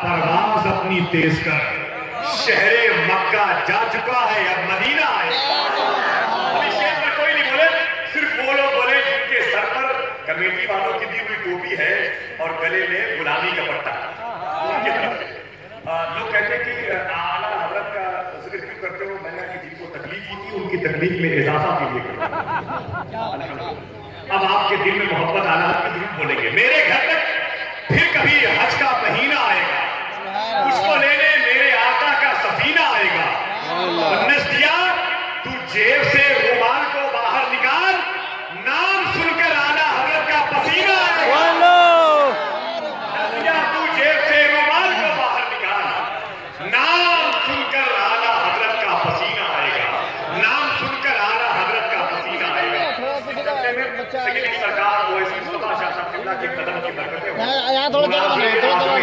پرواز اپنی تیز کر۔ شہر مکہ جا چکا ہے اب مدینہ آئے ابھی شیر میں کوئی نہیں بولے، صرف وہ لوگ بولے جن کے سر پر کمیٹی والوں کی دی ہوئی ٹوپی ہے اور گلے میں غلامی کا پٹا۔ ان کی طرف لوگ کہتے ہیں کہ اعلیٰ حضرت کا ذکر کیوں کرتے ہو؟ میں نے کہ جن کو تکلیف ہوتی ان کی تکلیف میں اضافہ کیجیے کرتے اب آپ کے دل میں محبت آنا آپ کی ضرور بولیں گے۔ میرے گھر تک پھر کبھی حج کا مہینہ آئے گا اس کو لینے میرے آقا کا سفینہ آئے گا نسیا تو جیب سے رومال کو باہر نکال نام سن کر آنا حضرت کا پسینہ آئے گا نسیا تو جیب سے رومال کو باہر نکال نام سن کر آنا حضرت کا پسینہ آئے گا نام سن کر آنا حضرت کا پسینہ آئے گا سیدی سرکار وہ اسی مصطفیٰ شاہ صاحب کے قدم کی برکتیں ہوں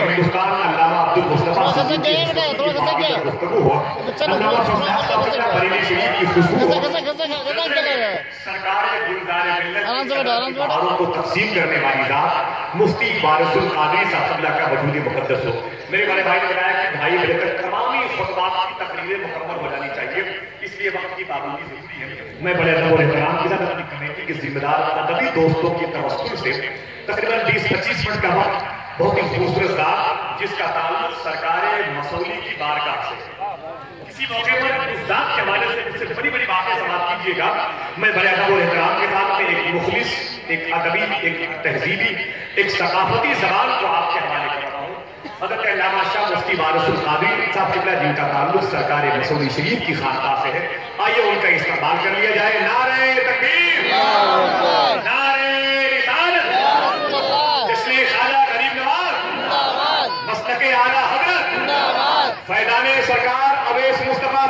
کو تقسیم کرنے والی ذات مفتی بارس القادری صاحب اللہ کا وجود مقدس ہو میرے بڑے بھائی نے بتایا کہ بھائی میرے تک تمام خطبات کی تقریریں مکمل ہو جانی چاہیے اس لیے وقت کی پابندی ضروری ہے میں بڑے ادب اور احترام کے ساتھ اپنی کمیٹی کے ذمہ دار ادبی دوستوں کی توسل سے تقریباً بیس پچیس منٹ کا وقت بہت ہی خوبصورت ذات جس کا تعلق سرکار مسولی کی بارگاہ سے۔ کسی موقع پر اس ذات کے حوالے سے مجھ سے بڑی بڑی باتیں سماعت کیجیے گا۔ میں بڑے ادب اور احترام کے ساتھ میں ایک مخلص، ایک ادبی، ایک تہذیبی، ایک ثقافتی زبان کو آپ کے حوالے کر رہا ہوں۔ حضرت علامہ شاہ مفتی وارث القادری صاحب قبلہ جن کا تعلق سرکار مسعودی شریف کی خانقاہ سے ہے۔ آئیے ان کا استقبال کر لیا جائے۔ نعرہ فیضان سرکار اویس مصطفیٰ